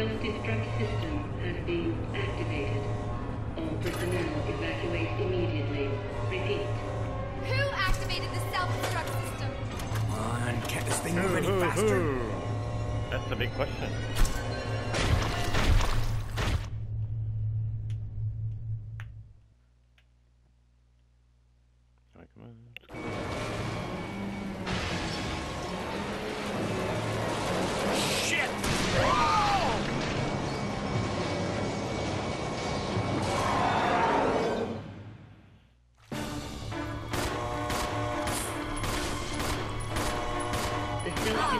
self-destruct system has been activated. All personnel evacuate immediately. Repeat. Who activated the self-destruct system? Come on, can't this thing move any Hoo, hoo, faster? That's the big question. Alright, come on, Come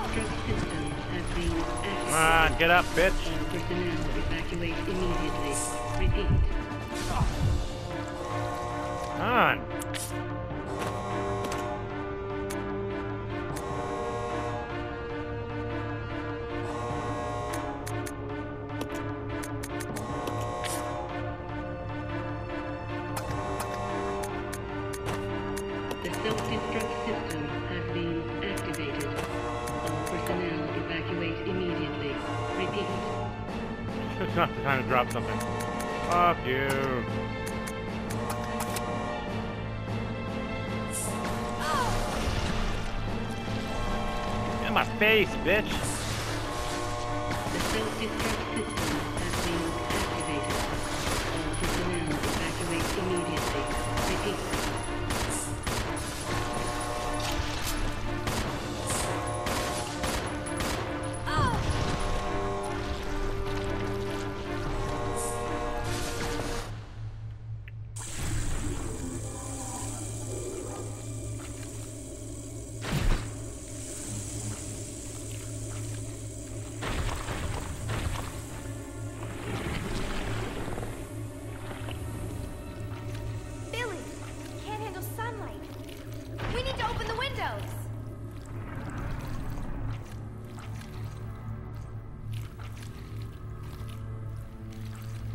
on, get up, bitch. Personnel evacuate immediately. Repeat. Come on. It's not the time to drop something. Fuck you. In my face, bitch.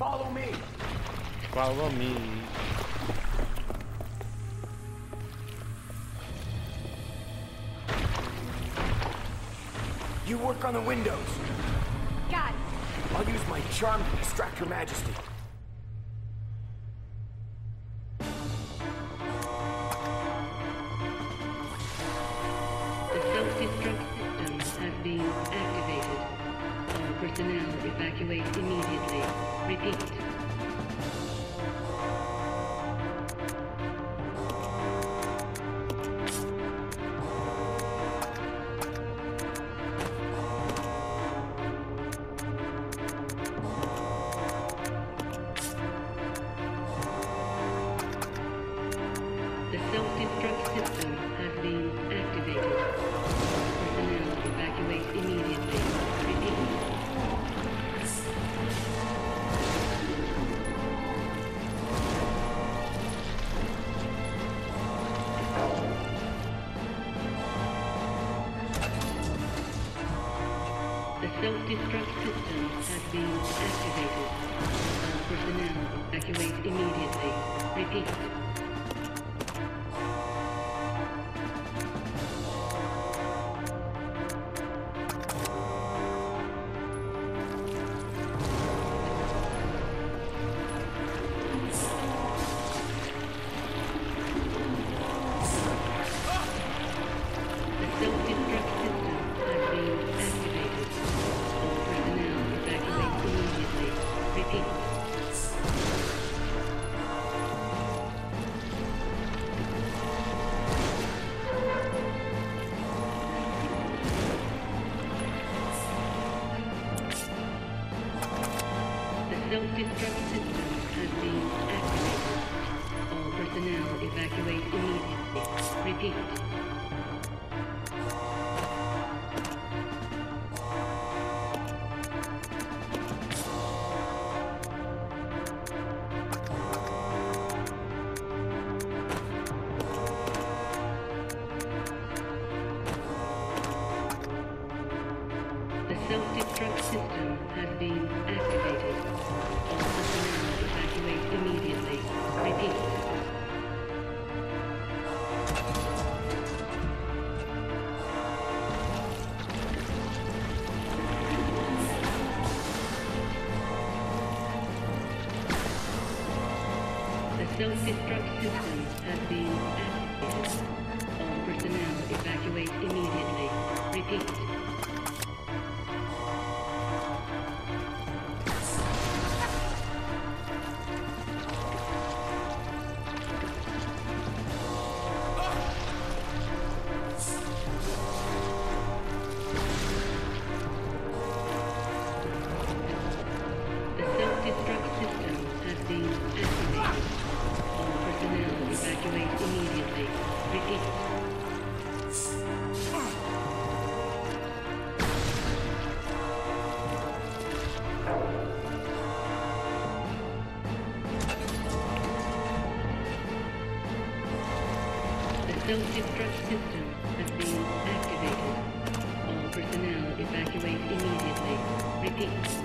Follow me! Follow me. You work on the windows. Got it. I'll use my charm to distract Her Majesty. Repeat. The self-destruct system has been activated. All personnel evacuate immediately. Repeat. The system has been activated. All personnel evacuate immediately. Repeat. Self-destruct systems have been activated. All personnel evacuate immediately. Repeat. Self-destruct system has been activated. All personnel evacuate immediately. Repeat.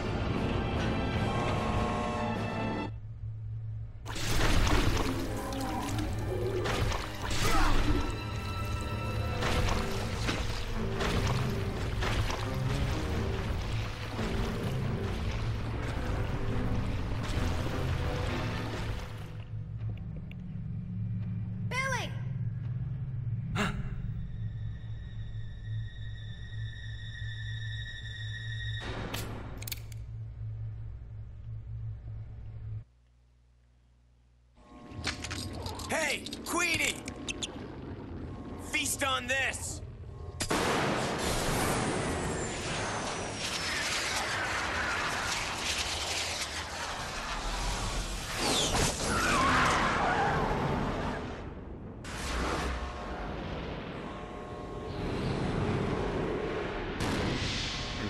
on this!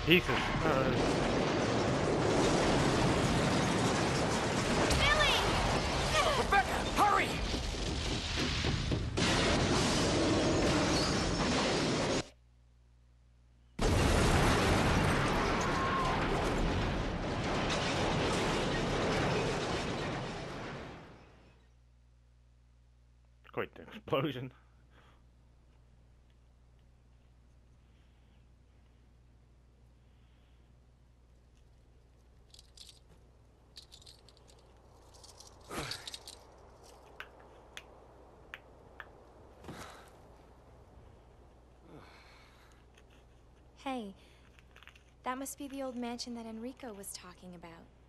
Pieces. Uh, quite the explosion. Hey, that must be the old mansion that Enrico was talking about.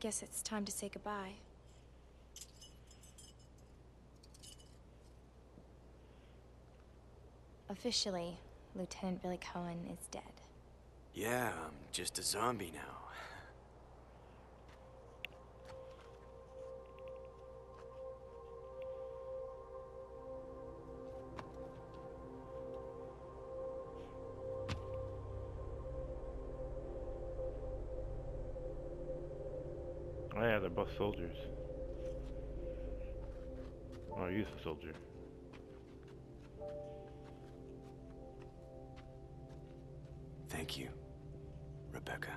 Guess it's time to say goodbye. Officially, Lieutenant Billy Coen is dead. Yeah, I'm just a zombie now. They're both soldiers. Oh, he's a soldier. Thank you, Rebecca.